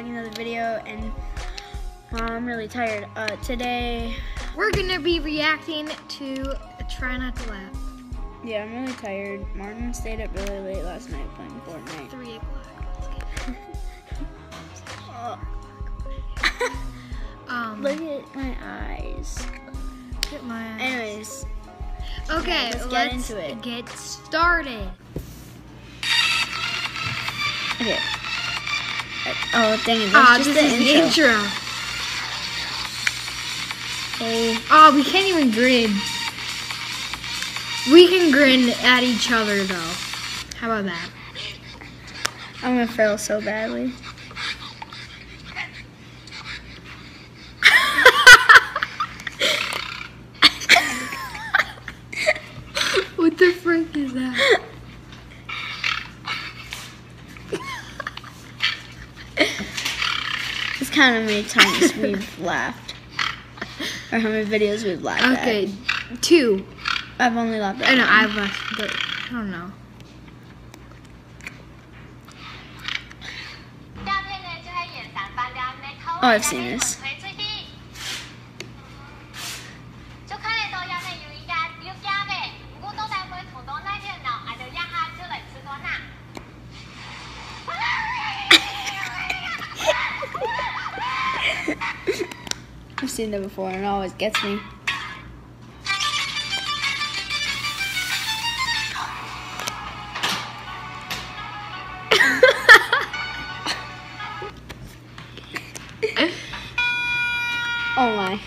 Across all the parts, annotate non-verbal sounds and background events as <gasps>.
back another video, and uh, I'm really tired. Uh, today, We're gonna be reacting to Try Not to Laugh. yeah, I'm really tired. Martin stayed up really late last night playing Fortnite. Three o'clock. <laughs> Um, Look at my eyes. look at my eyes. Anyways, Okay, let's let's, get into it. Get started. okay. Oh, dang it! Ah, just this the is the intro. intro. Okay. Oh, we can't even grin. We can grin at each other though. How about that? I'm gonna fail so badly. <laughs> what the frick is that? count how many times <laughs> we've laughed. Or how many videos we've laughed okay, at. two. I've only laughed at I know, one. I've laughed, but I don't know. Oh, I've seen this. Seen that before, and it always gets me. <laughs> oh my.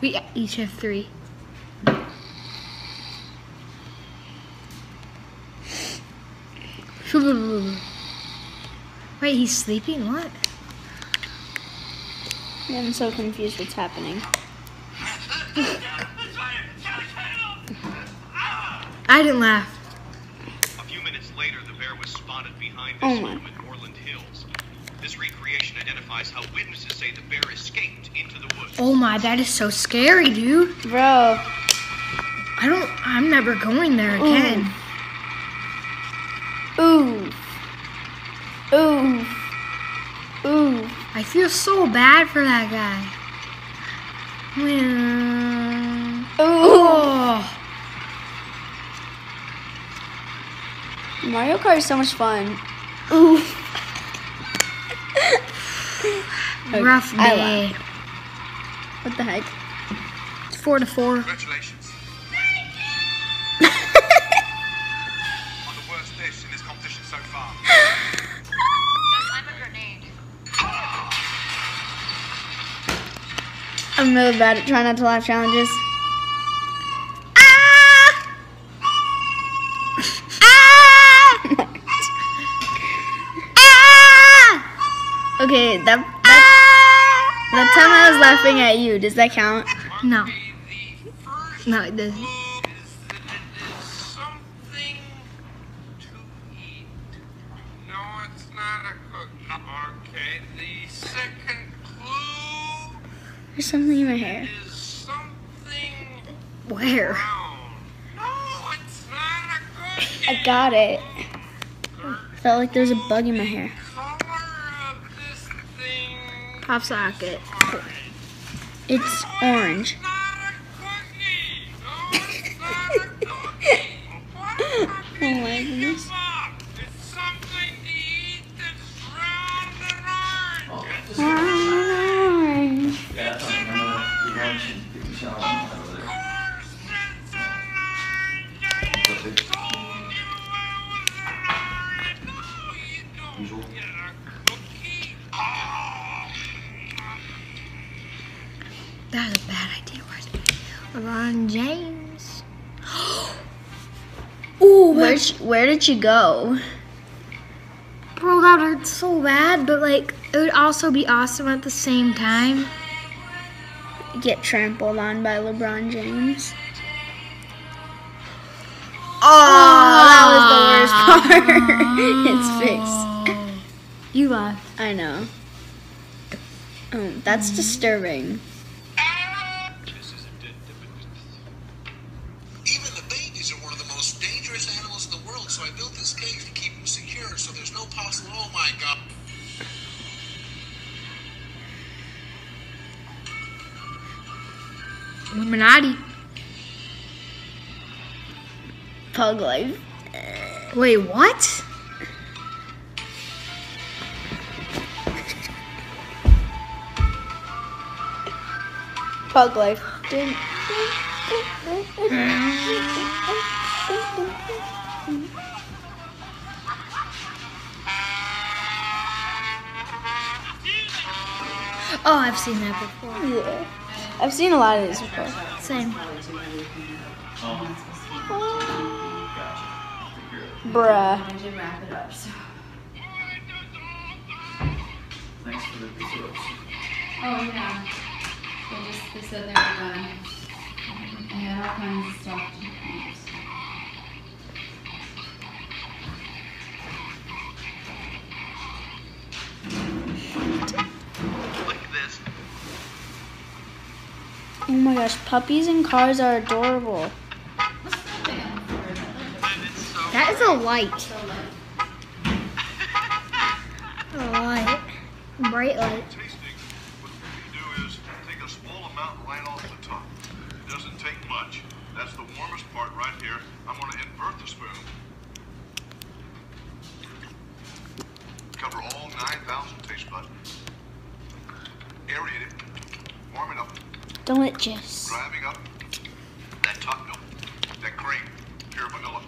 We each have three. Wait, he's sleeping? What? I'm so confused what's happening. I didn't laugh. A few minutes later, the bear was spotted behind Oh this my. home in Moreland Hills. This recreation identifies how witnesses say the bear escaped into the woods. Oh my, that is so scary, dude. Bro, I don't, I'm never going there again. ooh. Ooh. Ooh. I feel so bad for that guy. Ooh. Oh, Mario Kart is so much fun. Ooh. <laughs> Okay, rough day. What the heck? It's four to four. I'm really bad at trying not to laugh challenges. Ah! Ah! Ah! okay, that, that that time I was laughing at you, does that count? No. No, it doesn't. There's something in my hair. something Where? No, it's not a cookie. I got it. Felt like there was a bug in my hair. Color of this thing. Pop socket. It's orange. Not a cookie. No, it's not a <laughs> cookie. What cookie? Oh my goodness. Hoezo? get a cookie. Oh. That was a bad idea. LeBron James? <gasps> Ooh, Where where did she go? bro, that hurts so bad, but like it would also be awesome at the same time. Get trampled on by LeBron James. Oh, that was the worst part. <laughs> it's fixed. You laughed. I know. Oh, that's disturbing. Illuminati. Pug life. Wait, what? Pug life. <laughs> Oh, I've seen that before. Yeah. I've seen a lot of these before. Same. Bruh. I did wrap it up, so. Thanks for the pizza. Oh, yeah. They just, they said they were done. I had all kinds of stuff to eat. Oh my gosh, puppies and cars are adorable. What's that thing on the floor? Is that like And it's so That is a light. A light. Bright light. tasting, what we do is take a small amount right off the top. It doesn't take much. That's the warmest part right here. I'm going to invert the spoon. Cover all 9,000 taste buds. Aerate it. Warm it up. Delicious. Driving up that top note. That cream. Pure vanilla.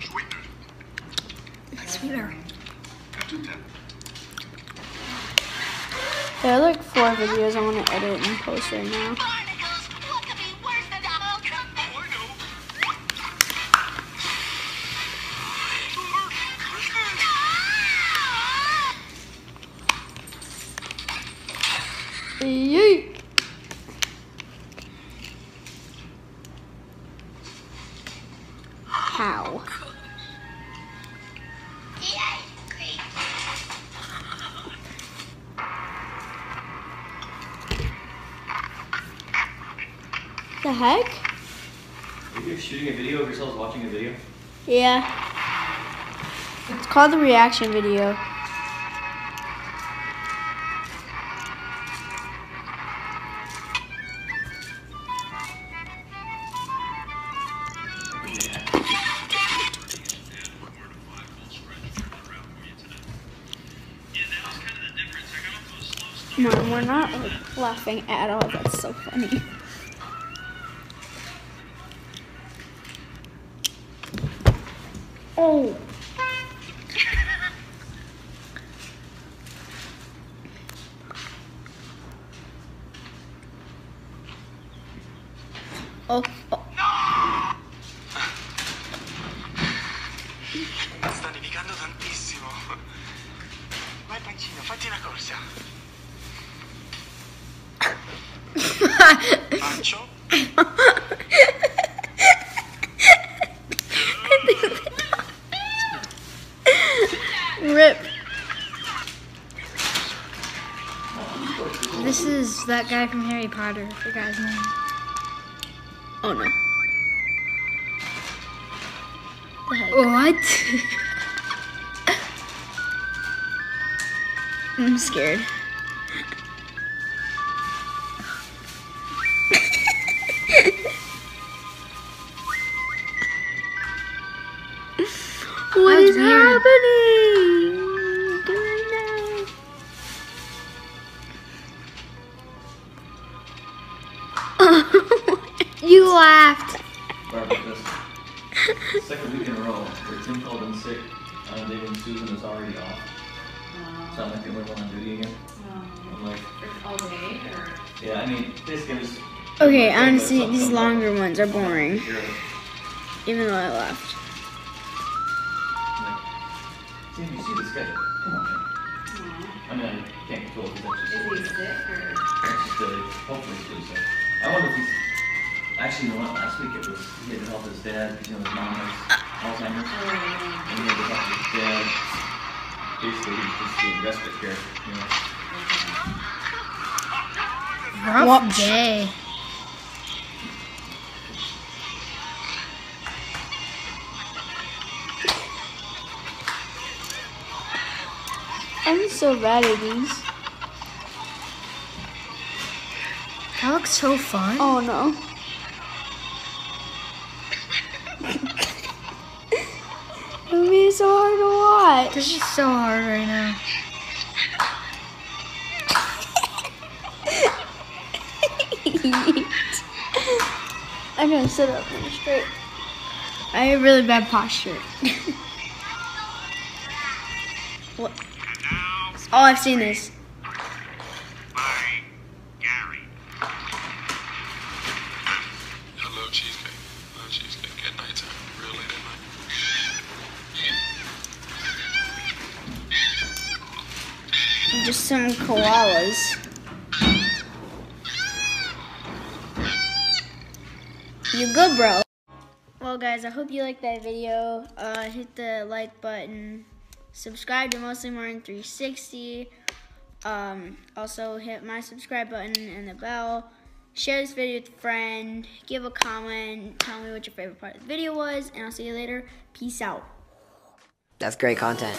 Sweeteners. Sweeter. That's a 10. There are like four videos I want to edit and post right now. Yeet. How? The heck? Are you shooting a video of yourselves watching a video? Yeah. It's called the reaction video. Mom, we're not like, laughing at all. That's so funny. Oh. Oh, oh. Sta nevicando tantissimo. Vai pancino, fatti una corsa. Rip. This is that guy from Harry Potter. I forgot his name. Oh no. What? <laughs> I'm scared. A row where Tim called in sick, uh, David and Susan is already off. So I'm like the only one on duty again. I'm like, All day, or? yeah, I mean, basically I'm. Okay, But honestly, some- these some- longer ones are boring. You're Even though I left. Tim, you see the schedule? Come on, man. I mean, I can't control it because that's just. Is he sick, or? That's just hopefully flu. So I wonder if he's actually. You know what? Last week it was he had to help his dad because you know his mom has Alzheimer's. And basically just respite care, you know. Rough what day. I'm so bad at these. That looks so fun. Oh no. So hard to watch. This is so hard right now. <laughs> I'm gonna sit up really straight. I have really bad posture. <laughs> what? Oh, I've seen this. by Gary. I love cheesecake. I love cheesecake at nighttime, real late at night. Just some koalas. You good, bro? Well, guys, I hope you liked that video. Uh, hit the like button. Subscribe to Mostly Morning 360. Um, also, hit my subscribe button and the bell. Share this video with a friend. Give a comment. Tell me what your favorite part of the video was. And I'll see you later. Peace out. That's great content.